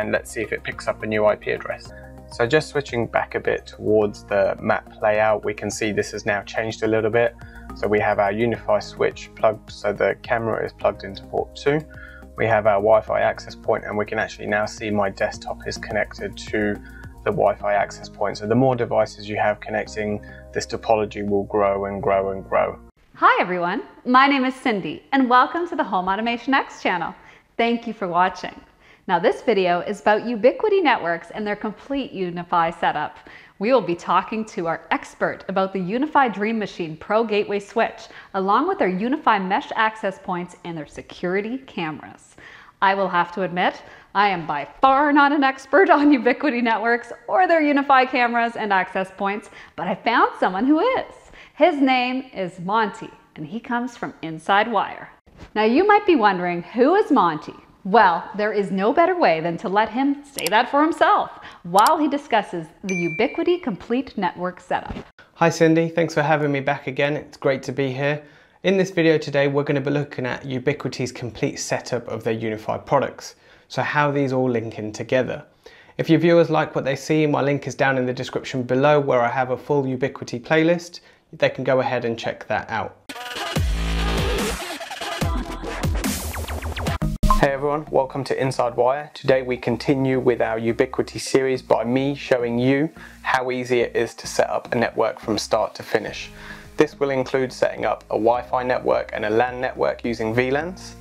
and let's see if it picks up a new IP address. So just switching back a bit towards the map layout, we can see this has now changed a little bit. So we have our UniFi switch plugged, so the camera is plugged into port 2. We have our Wi-Fi access point and we can actually now see my desktop is connected to the Wi-Fi access point. So the more devices you have connecting, this topology will grow and grow and grow. Hi everyone, my name is Cindy and welcome to the Home Automation X channel. Thank you for watching. Now this video is about Ubiquiti Networks and their complete UniFi setup. We will be talking to our expert about the UniFi Dream Machine Pro Gateway Switch, along with their UniFi mesh access points and their security cameras. I will have to admit, I am by far not an expert on Ubiquiti Networks or their UniFi cameras and access points, but I found someone who is. His name is Monty, and he comes from Inside Wire. Now you might be wondering, who is Monty? Well, there is no better way than to let him say that for himself while he discusses the Ubiquiti Complete Network setup. Hi Cindy, thanks for having me back again. It's great to be here. In this video today, we're going to be looking at Ubiquiti's complete setup of their UniFi products. So how these all link in together. If your viewers like what they see, my link is down in the description below where I have a full Ubiquiti playlist. They can go ahead and check that out. Hey everyone, welcome to Inside Wire. Today we continue with our Ubiquiti series by me showing you how easy it is to set up a network from start to finish. This will include setting up a Wi-Fi network and a LAN network using VLANs.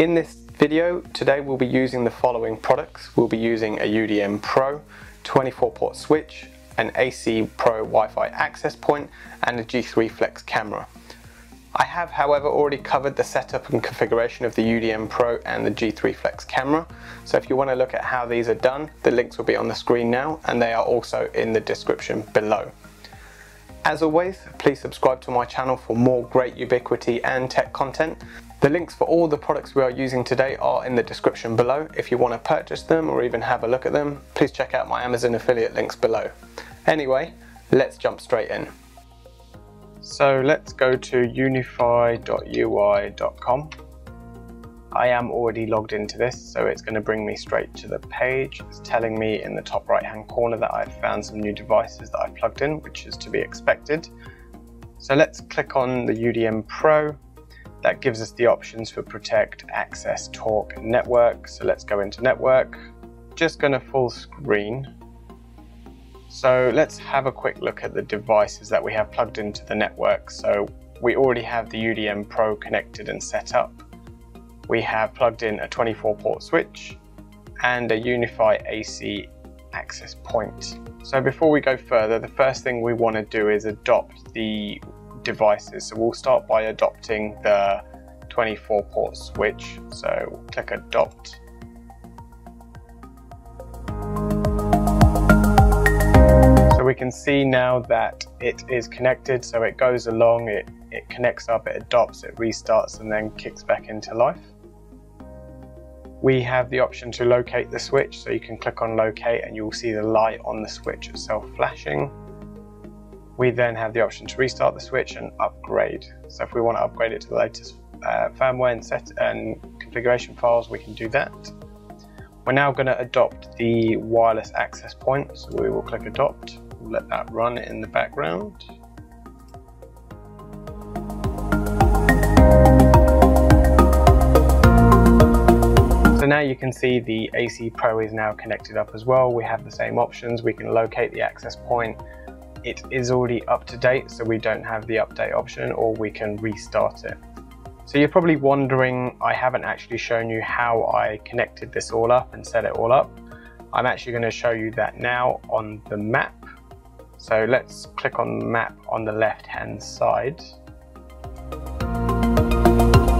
In this video today we'll be using the following products. We'll be using a UDM Pro 24 port switch, an AC Pro Wi-Fi access point and a G3 Flex camera. I have, however, already covered the setup and configuration of the UDM Pro and the G3 Flex camera. So if you want to look at how these are done, the links will be on the screen now and they are also in the description below. As always, please subscribe to my channel for more great Ubiquiti and tech content. The links for all the products we are using today are in the description below. If you want to purchase them or even have a look at them, please check out my Amazon affiliate links below. Anyway, let's jump straight in. So let's go to unifi.ui.com. I am already logged into this, so it's going to bring me straight to the page. It's telling me in the top right hand corner that I've found some new devices that I've plugged in, which is to be expected. So let's click on the UDM Pro. That gives us the options for protect, access, talk, network. So let's go into network. Just going to full screen so let's have a quick look at the devices that we have plugged into the network. So we already have the UDM Pro connected and set up. We have plugged in a 24 port switch and a UniFi AC access point. So before we go further, the first thing we want to do is adopt the devices. So we'll start by adopting the 24 port switch. So click adopt we can see now that it is connected, so it goes along, it, it connects up, it adopts, it restarts, and then kicks back into life. We have the option to locate the switch, so you can click on locate and you'll see the light on the switch itself flashing. We then have the option to restart the switch and upgrade. So if we want to upgrade it to the latest uh, firmware and set and configuration files, we can do that. We're now going to adopt the wireless access point, so we will click adopt let that run in the background. So now you can see the AC Pro is now connected up as well. We have the same options. We can locate the access point. It is already up to date, so we don't have the update option, or we can restart it. So you're probably wondering, I haven't actually shown you how I connected this all up and set it all up. I'm actually going to show you that now on the map. So let's click on map on the left hand side.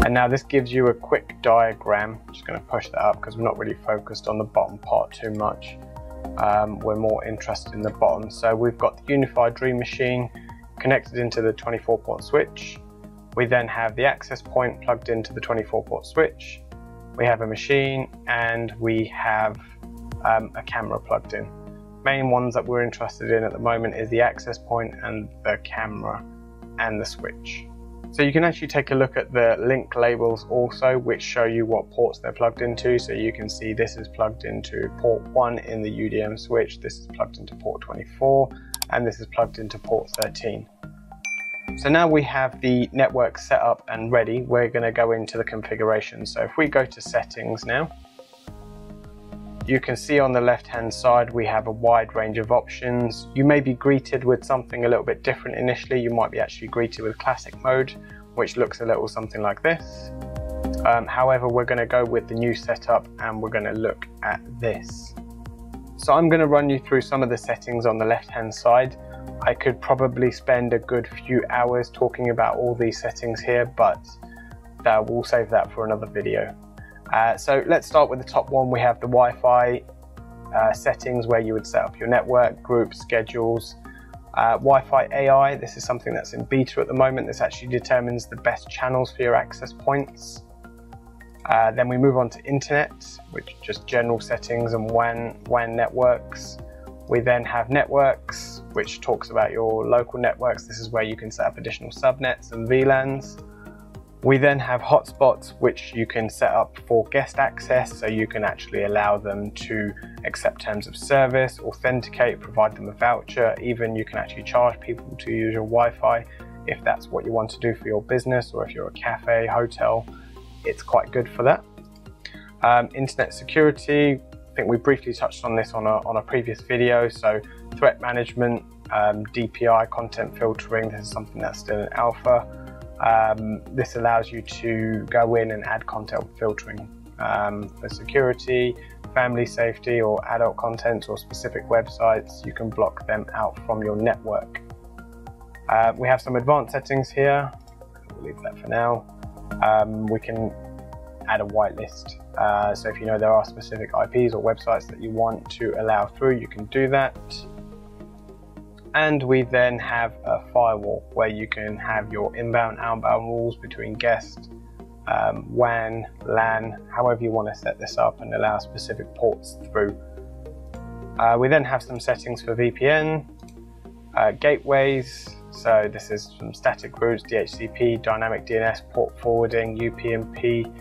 And now this gives you a quick diagram. I'm just going to push that up because we're not really focused on the bottom part too much. Um, we're more interested in the bottom. So we've got the UniFi Dream Machine connected into the 24 port switch. We then have the access point plugged into the 24 port switch. We have a machine and we have um, a camera plugged in main ones that we're interested in at the moment is the access point and the camera and the switch. So you can actually take a look at the link labels also, which show you what ports they're plugged into. So you can see this is plugged into port 1 in the UDM switch, this is plugged into port 24, and this is plugged into port 13. So now we have the network set up and ready, we're going to go into the configuration. So if we go to settings now, you can see on the left hand side we have a wide range of options. You may be greeted with something a little bit different initially. You might be actually greeted with classic mode, which looks a little something like this. Um, however, we're going to go with the new setup and we're going to look at this. So I'm going to run you through some of the settings on the left hand side. I could probably spend a good few hours talking about all these settings here, but uh, we'll save that for another video. Uh, so let's start with the top one. We have the Wi-Fi uh, settings where you would set up your network, groups, schedules. Uh, Wi-Fi AI, this is something that's in beta at the moment. This actually determines the best channels for your access points. Uh, then we move on to internet, which just general settings and WAN, WAN networks. We then have networks, which talks about your local networks. This is where you can set up additional subnets and VLANs. We then have hotspots, which you can set up for guest access, so you can actually allow them to accept terms of service, authenticate, provide them a voucher, even you can actually charge people to use your Wi-Fi if that's what you want to do for your business or if you're a cafe, hotel, it's quite good for that. Um, internet security, I think we briefly touched on this on a, on a previous video, so threat management, um, DPI, content filtering, this is something that's still in alpha. Um, this allows you to go in and add content filtering um, for security, family safety, or adult content or specific websites. You can block them out from your network. Uh, we have some advanced settings here. We'll leave that for now. Um, we can add a whitelist. Uh, so if you know there are specific IPs or websites that you want to allow through, you can do that and we then have a firewall where you can have your inbound outbound rules between guest um, WAN, LAN, however you want to set this up and allow specific ports through. Uh, we then have some settings for VPN, uh, gateways, so this is some static routes, DHCP, dynamic DNS, port forwarding, UPnP.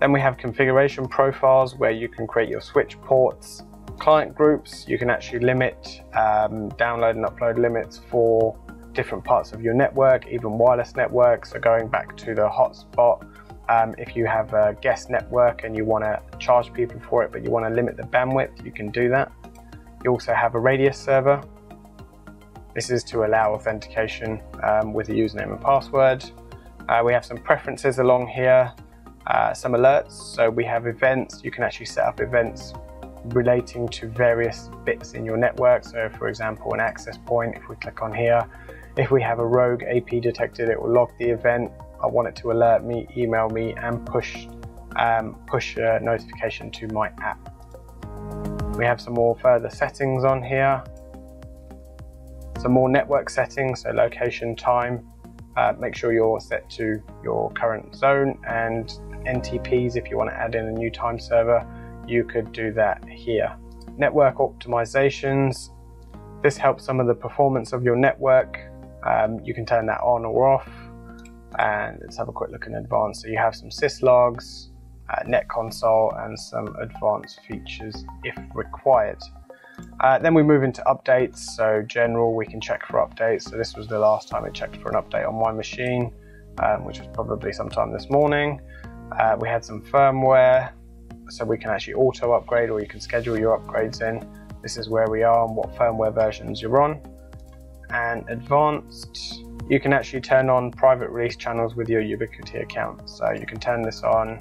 Then we have configuration profiles where you can create your switch ports, client groups, you can actually limit um, download and upload limits for different parts of your network, even wireless networks. So going back to the hotspot, um, if you have a guest network and you want to charge people for it, but you want to limit the bandwidth, you can do that. You also have a radius server. This is to allow authentication um, with a username and password. Uh, we have some preferences along here, uh, some alerts. So we have events. You can actually set up events relating to various bits in your network. So for example, an access point, if we click on here, if we have a rogue AP detected, it will log the event. I want it to alert me, email me, and push, um, push a notification to my app. We have some more further settings on here. Some more network settings, so location, time. Uh, make sure you're set to your current zone and NTPs if you want to add in a new time server you could do that here. Network optimizations. This helps some of the performance of your network. Um, you can turn that on or off. And let's have a quick look in advance. So you have some syslogs, uh, net console, and some advanced features if required. Uh, then we move into updates. So general, we can check for updates. So this was the last time I checked for an update on my machine, um, which was probably sometime this morning. Uh, we had some firmware, so we can actually auto upgrade or you can schedule your upgrades in. This is where we are and what firmware versions you're on. And advanced, you can actually turn on private release channels with your Ubiquiti account. So you can turn this on,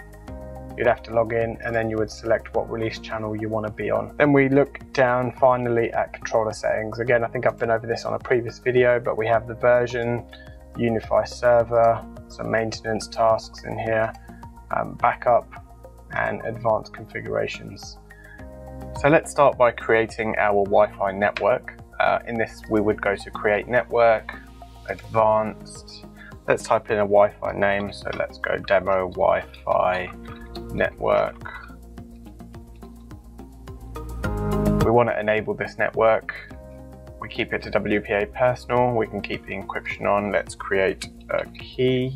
you'd have to log in and then you would select what release channel you want to be on. Then we look down finally at controller settings. Again, I think I've been over this on a previous video, but we have the version, UniFi server, some maintenance tasks in here, um, backup, and advanced configurations. So let's start by creating our Wi-Fi network. Uh, in this we would go to create network, advanced, let's type in a Wi-Fi name, so let's go demo Wi-Fi network. We want to enable this network. we keep it to WPA personal, we can keep the encryption on. Let's create a key.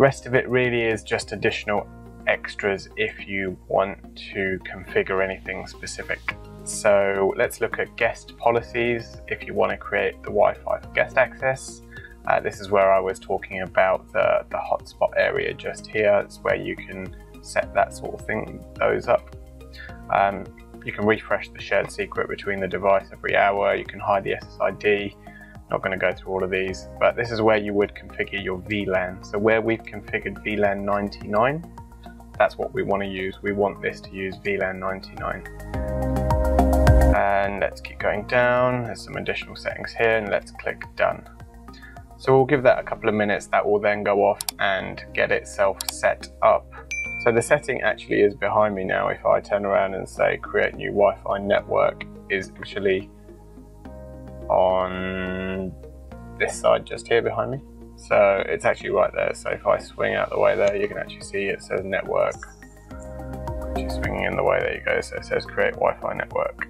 Rest of it really is just additional extras if you want to configure anything specific. So let's look at guest policies if you want to create the Wi-Fi for guest access. Uh, this is where I was talking about the, the hotspot area just here. It's where you can set that sort of thing, those up. Um, you can refresh the shared secret between the device every hour. You can hide the SSID. Not going to go through all of these, but this is where you would configure your VLAN. So where we've configured VLAN 99, that's what we want to use. We want this to use VLAN 99. And let's keep going down. There's some additional settings here and let's click done. So we'll give that a couple of minutes. That will then go off and get itself set up. So the setting actually is behind me now. If I turn around and say create new Wi-Fi network is actually on this side just here behind me. So it's actually right there. So if I swing out the way there, you can actually see it says network. Which swinging in the way, there you go. So it says create Wi-Fi network.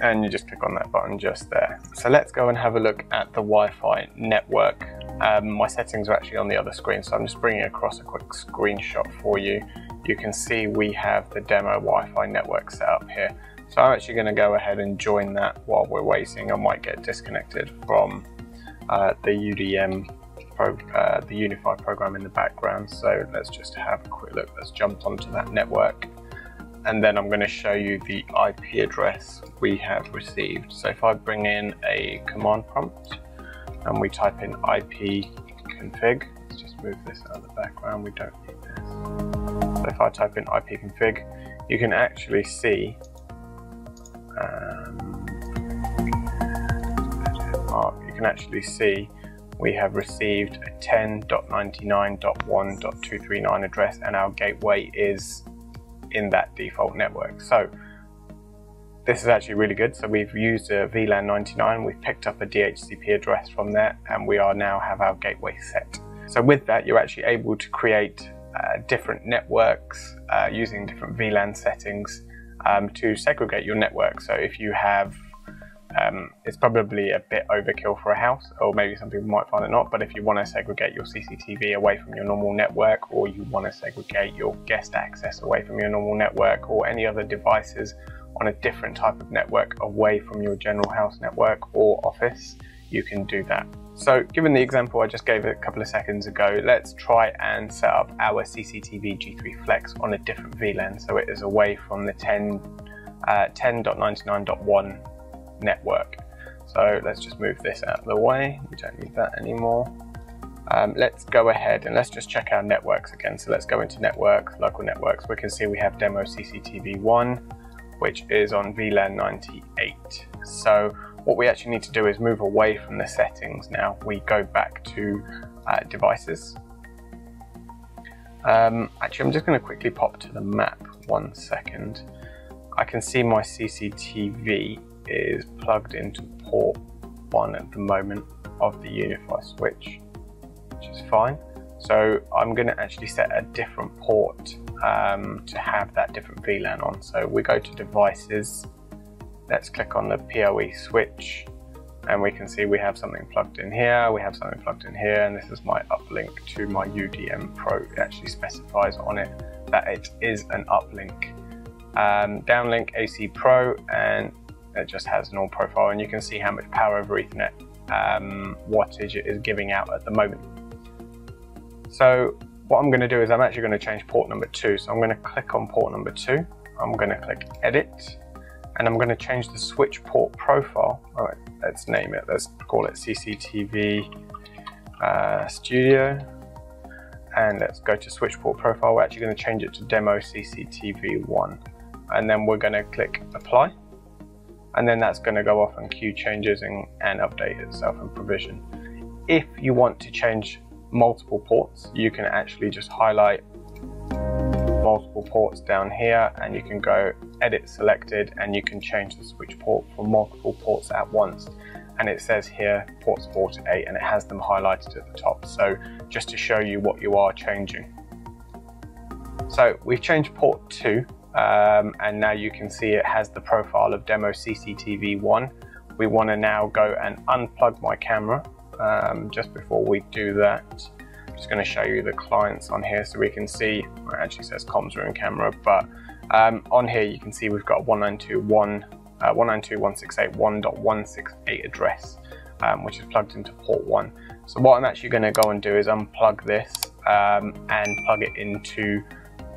And you just click on that button just there. So let's go and have a look at the Wi-Fi network. Um, my settings are actually on the other screen, so I'm just bringing across a quick screenshot for you. You can see we have the demo Wi-Fi network set up here. So I'm actually going to go ahead and join that while we're waiting. I might get disconnected from uh, the UDM pro, uh, the UniFi program in the background. So let's just have a quick look. Let's jump onto that network. And then I'm going to show you the IP address we have received. So if I bring in a command prompt and we type in IP config, let's just move this out of the background. We don't need this. So if I type in IP config, you can actually see um, you can actually see we have received a 10.99.1.239 address and our gateway is in that default network. So this is actually really good. So we've used a VLAN 99, we've picked up a DHCP address from there and we are now have our gateway set. So with that, you're actually able to create uh, different networks uh, using different VLAN settings um, to segregate your network. So if you have um, it's probably a bit overkill for a house, or maybe some people might find it not. But if you want to segregate your CCTV away from your normal network, or you want to segregate your guest access away from your normal network, or any other devices on a different type of network away from your general house network or office, you can do that. So given the example I just gave a couple of seconds ago, let's try and set up our CCTV G3 Flex on a different VLAN so it is away from the 10, uh, 10.99.1 network. So let's just move this out of the way. We don't need that anymore. Um, let's go ahead and let's just check our networks again. So let's go into network, local networks. We can see we have demo CCTV1, which is on VLAN 98. So what we actually need to do is move away from the settings now. We go back to uh, devices. Um, actually, I'm just going to quickly pop to the map one second. I can see my CCTV is plugged into port one at the moment of the UniFi switch, which is fine. So I'm going to actually set a different port um, to have that different VLAN on. So we go to devices, let's click on the PoE switch and we can see we have something plugged in here, we have something plugged in here, and this is my uplink to my UDM Pro. It actually specifies on it that it is an uplink. Um, downlink AC Pro and it just has an all profile and you can see how much power over Ethernet um, wattage it is giving out at the moment. So what I'm going to do is I'm actually going to change port number two. So I'm going to click on port number two. I'm going to click edit and I'm going to change the switch port profile. All right, let's name it. Let's call it CCTV uh, Studio. And let's go to switch port profile. We're actually going to change it to demo CCTV1. And then we're going to click apply and then that's going to go off and queue changes and, and update itself and provision. If you want to change multiple ports, you can actually just highlight multiple ports down here and you can go edit selected and you can change the switch port for multiple ports at once. And it says here ports 4 to 8 and it has them highlighted at the top. So just to show you what you are changing. So we've changed port 2 Um, and now you can see it has the profile of demo CCTV1. We want to now go and unplug my camera. Um, just before we do that, I'm just going to show you the clients on here so we can see, it actually says comms room camera, but um, on here you can see we've got 192.1, uh, 192.168.1.168 address, um, which is plugged into port 1. So what I'm actually going to go and do is unplug this um, and plug it into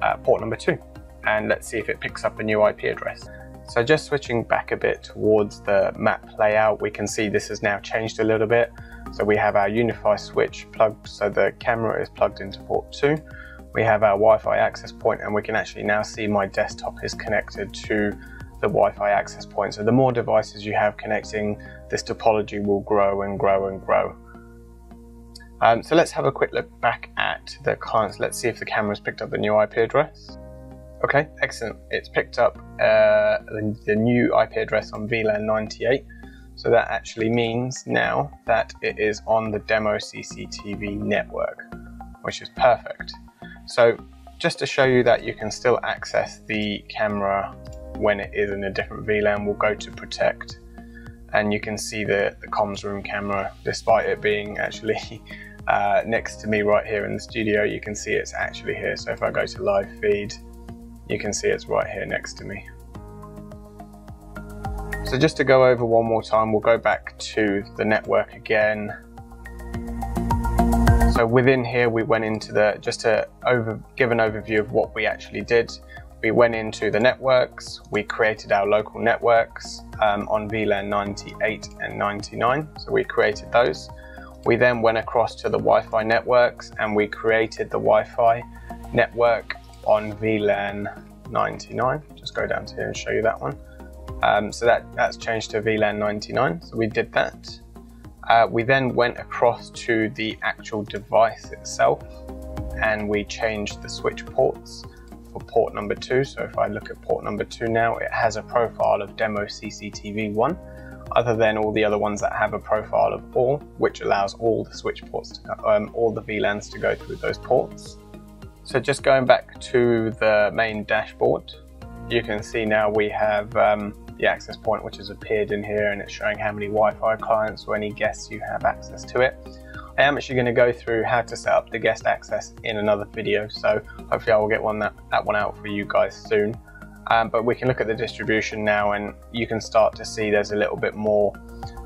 uh, port number 2 and let's see if it picks up a new IP address. So just switching back a bit towards the map layout, we can see this has now changed a little bit. So we have our UniFi switch plugged, so the camera is plugged into port 2. We have our Wi-Fi access point and we can actually now see my desktop is connected to the Wi-Fi access point. So the more devices you have connecting, this topology will grow and grow and grow. Um, so let's have a quick look back at the clients. Let's see if the camera's picked up the new IP address. Okay, excellent. It's picked up uh, the, the, new IP address on VLAN 98. So that actually means now that it is on the demo CCTV network, which is perfect. So just to show you that you can still access the camera when it is in a different VLAN, we'll go to protect and you can see the, the comms room camera, despite it being actually uh, next to me right here in the studio, you can see it's actually here. So if I go to live feed, you can see it's right here next to me. So just to go over one more time, we'll go back to the network again. So within here, we went into the, just to over, give an overview of what we actually did. We went into the networks, we created our local networks um, on VLAN 98 and 99, so we created those. We then went across to the Wi-Fi networks and we created the Wi-Fi network on VLAN 99. Just go down to here and show you that one. Um, so that, that's changed to VLAN 99, so we did that. Uh, we then went across to the actual device itself and we changed the switch ports for port number two. So if I look at port number two now, it has a profile of demo CCTV1, other than all the other ones that have a profile of all, which allows all the switch ports, to, um, all the VLANs to go through those ports. So just going back to the main dashboard, you can see now we have um, the access point which has appeared in here and it's showing how many Wi-Fi clients or any guests you have access to it. I am actually going to go through how to set up the guest access in another video, so hopefully I will get one that, that one out for you guys soon. Um, but we can look at the distribution now and you can start to see there's a little bit more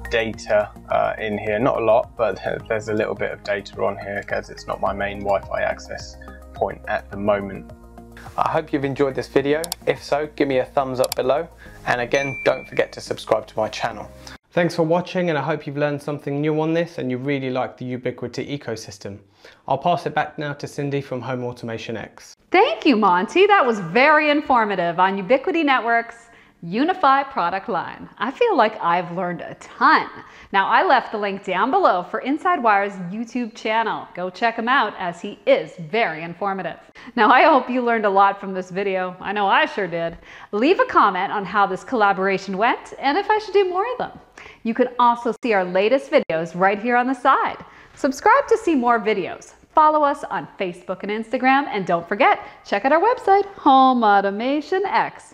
data uh, in here. Not a lot, but there's a little bit of data on here because it's not my main Wi-Fi access point at the moment. I hope you've enjoyed this video. If so, give me a thumbs up below. And again, don't forget to subscribe to my channel. Thanks for watching and I hope you've learned something new on this and you really like the Ubiquiti ecosystem. I'll pass it back now to Cindy from Home Automation X. Thank you, Monty. That was very informative on Ubiquiti Networks UniFi product line. I feel like I've learned a ton. Now I left the link down below for Inside Wire's YouTube channel. Go check him out as he is very informative. Now I hope you learned a lot from this video. I know I sure did. Leave a comment on how this collaboration went and if I should do more of them. You can also see our latest videos right here on the side. Subscribe to see more videos. Follow us on Facebook and Instagram and don't forget, check out our website, Home Automation X.